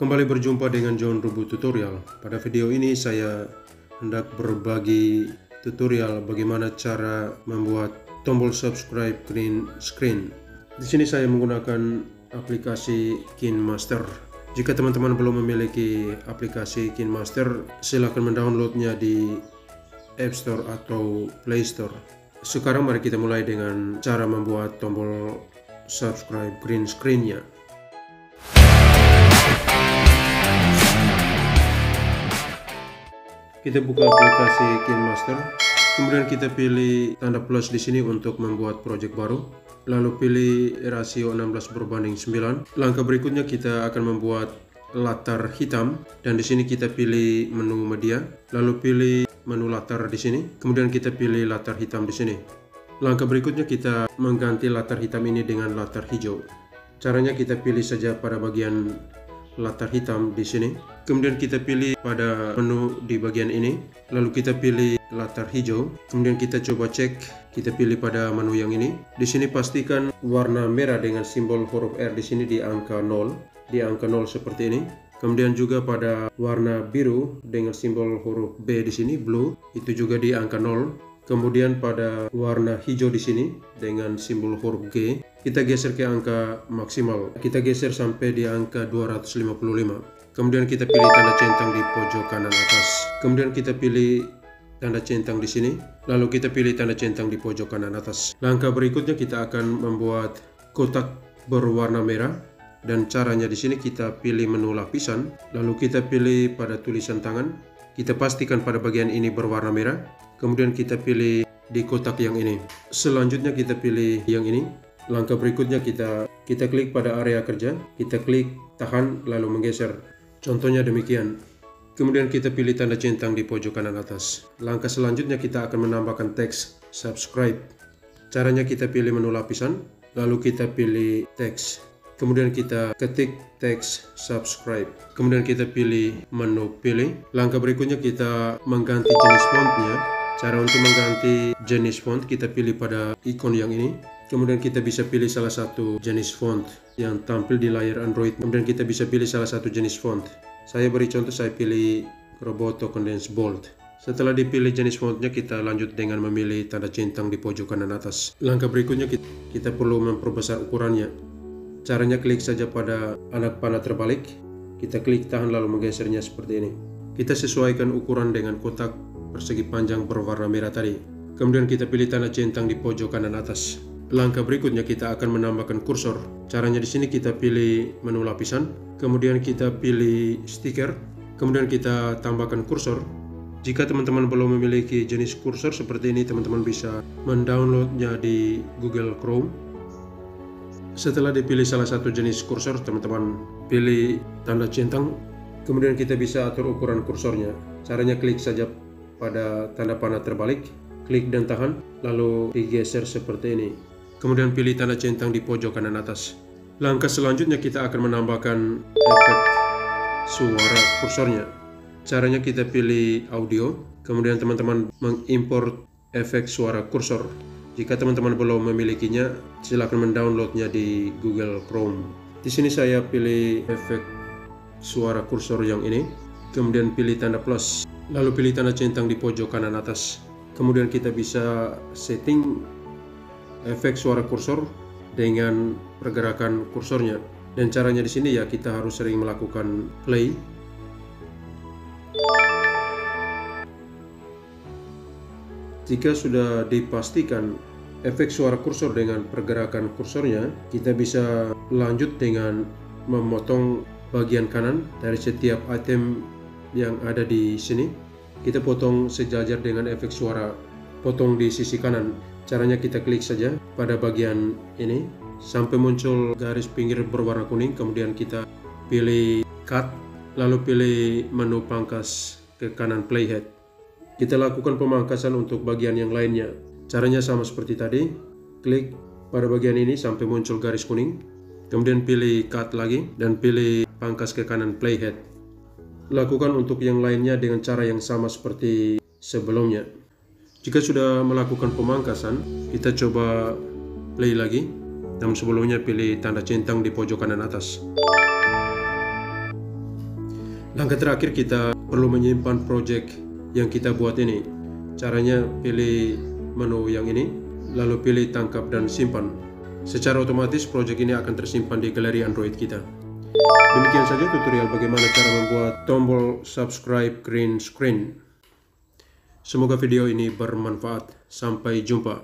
Kembali berjumpa dengan John Rubu Tutorial. Pada video ini saya hendak berbagi tutorial bagaimana cara membuat tombol subscribe green screen. Di sini saya menggunakan aplikasi KineMaster. Jika teman-teman belum memiliki aplikasi KineMaster, silakan mendownloadnya di App Store atau Play Store. Sekarang mari kita mulai dengan cara membuat tombol subscribe green screen-nya. Kita buka aplikasi KineMaster, kemudian kita pilih tanda plus di sini untuk membuat project baru. Lalu pilih rasio 16 berbanding 9. Langkah berikutnya kita akan membuat latar hitam dan di sini kita pilih menu media, lalu pilih menu latar di sini, kemudian kita pilih latar hitam di sini. Langkah berikutnya kita mengganti latar hitam ini dengan latar hijau. Caranya kita pilih saja pada bagian latar hitam di sini. Kemudian kita pilih pada menu di bagian ini. Lalu kita pilih latar hijau. Kemudian kita coba cek, kita pilih pada menu yang ini. Di sini pastikan warna merah dengan simbol huruf R di sini di angka 0. Di angka 0 seperti ini. Kemudian juga pada warna biru dengan simbol huruf B di sini, blue, itu juga di angka 0. Kemudian pada warna hijau di sini dengan simbol huruf G, kita geser ke angka maksimal. Kita geser sampai di angka 255. Kemudian kita pilih tanda centang di pojok kanan atas. Kemudian kita pilih tanda centang di sini. Lalu kita pilih tanda centang di pojok kanan atas. Langkah berikutnya kita akan membuat kotak berwarna merah dan caranya di sini kita pilih menu lapisan, lalu kita pilih pada tulisan tangan, kita pastikan pada bagian ini berwarna merah, kemudian kita pilih di kotak yang ini. Selanjutnya kita pilih yang ini. Langkah berikutnya kita kita klik pada area kerja, kita klik tahan lalu menggeser. Contohnya demikian. Kemudian kita pilih tanda centang di pojok kanan atas. Langkah selanjutnya kita akan menambahkan teks subscribe. Caranya kita pilih menu lapisan, lalu kita pilih teks kemudian kita ketik teks subscribe kemudian kita pilih menu pilih langkah berikutnya kita mengganti jenis fontnya cara untuk mengganti jenis font kita pilih pada ikon yang ini kemudian kita bisa pilih salah satu jenis font yang tampil di layar Android kemudian kita bisa pilih salah satu jenis font saya beri contoh saya pilih Roboto Condense Bold setelah dipilih jenis fontnya, kita lanjut dengan memilih tanda centang di pojok kanan atas. Langkah berikutnya, kita, kita perlu memperbesar ukurannya. Caranya klik saja pada anak panah terbalik. Kita klik tahan lalu menggesernya seperti ini. Kita sesuaikan ukuran dengan kotak persegi panjang berwarna merah tadi. Kemudian kita pilih tanda centang di pojok kanan atas. Langkah berikutnya kita akan menambahkan kursor. Caranya di sini kita pilih menu lapisan, kemudian kita pilih stiker, kemudian kita tambahkan kursor. Jika teman-teman belum memiliki jenis kursor seperti ini, teman-teman bisa mendownloadnya di Google Chrome setelah dipilih salah satu jenis kursor, teman-teman pilih tanda centang, kemudian kita bisa atur ukuran kursornya. Caranya klik saja pada tanda panah terbalik, klik dan tahan, lalu digeser seperti ini. Kemudian pilih tanda centang di pojok kanan atas. Langkah selanjutnya kita akan menambahkan efek suara kursornya. Caranya kita pilih audio, kemudian teman-teman mengimport efek suara kursor. Jika teman-teman belum memilikinya, silakan mendownloadnya di Google Chrome. Di sini saya pilih efek suara kursor yang ini, kemudian pilih tanda plus, lalu pilih tanda centang di pojok kanan atas. Kemudian kita bisa setting efek suara kursor dengan pergerakan kursornya. Dan caranya di sini ya kita harus sering melakukan play Jika sudah dipastikan efek suara kursor dengan pergerakan kursornya, kita bisa lanjut dengan memotong bagian kanan dari setiap item yang ada di sini. Kita potong sejajar dengan efek suara potong di sisi kanan. Caranya kita klik saja pada bagian ini sampai muncul garis pinggir berwarna kuning, kemudian kita pilih cut, lalu pilih menu pangkas ke kanan playhead. Kita lakukan pemangkasan untuk bagian yang lainnya. Caranya sama seperti tadi. Klik pada bagian ini sampai muncul garis kuning. Kemudian pilih cut lagi dan pilih pangkas ke kanan playhead. Lakukan untuk yang lainnya dengan cara yang sama seperti sebelumnya. Jika sudah melakukan pemangkasan, kita coba play lagi. Dan sebelumnya pilih tanda centang di pojok kanan atas. Langkah terakhir kita perlu menyimpan project yang kita buat ini. Caranya pilih menu yang ini, lalu pilih tangkap dan simpan. Secara otomatis project ini akan tersimpan di galeri Android kita. Demikian saja tutorial bagaimana cara membuat tombol subscribe green screen. Semoga video ini bermanfaat. Sampai jumpa.